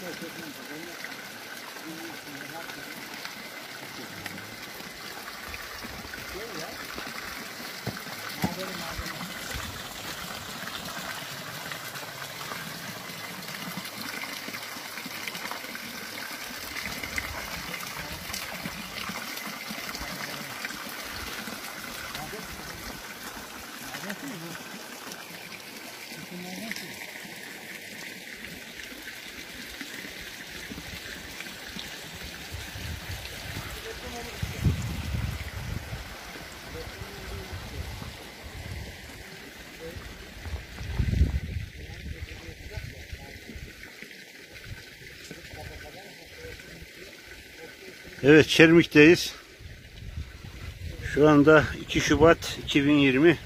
Thank you. Evet Çermik'teyiz. Şu anda 2 Şubat 2020.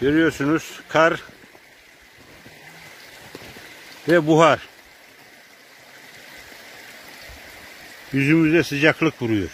Görüyorsunuz kar ve buhar. Yüzümüze sıcaklık vuruyor.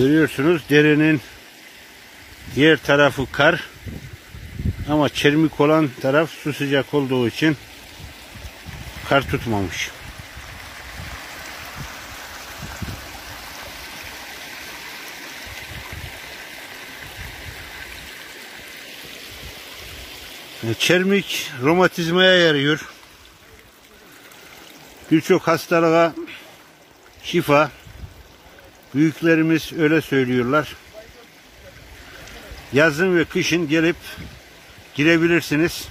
Görüyorsunuz derenin diğer tarafı kar ama çermik olan taraf su sıcak olduğu için kar tutmamış. E, Çermik romatizmaya yarıyor. Birçok hastalığa şifa. Büyüklerimiz öyle söylüyorlar. Yazın ve kışın gelip girebilirsiniz.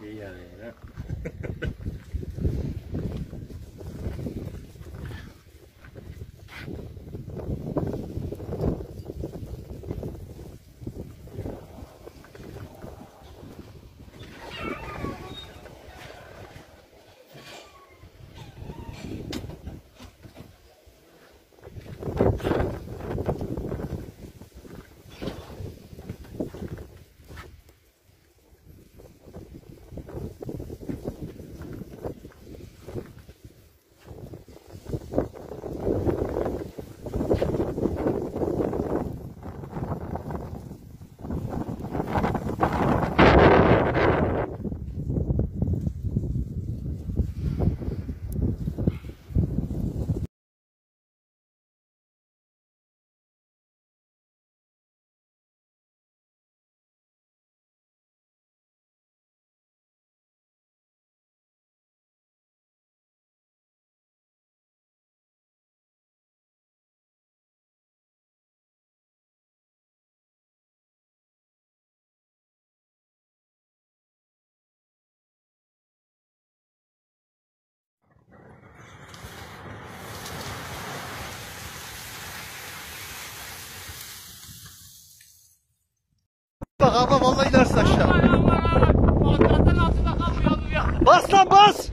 Cái 吧 Bak abla vallahi inersin aşağı. Bas lan bas.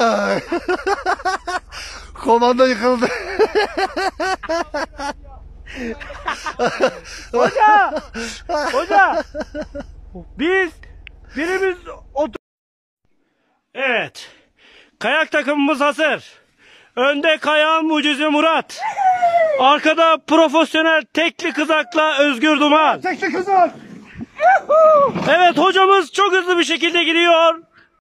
Ay. Komando yıkıldı. Hoca! Hoca! Biz birimiz otur... Evet. Kayak takımımız hazır. Önde Kayağın Mucize Murat. Arkada profesyonel tekli kızakla Özgür Duman. Tekli kızlar. Evet hocamız çok hızlı bir şekilde gidiyor.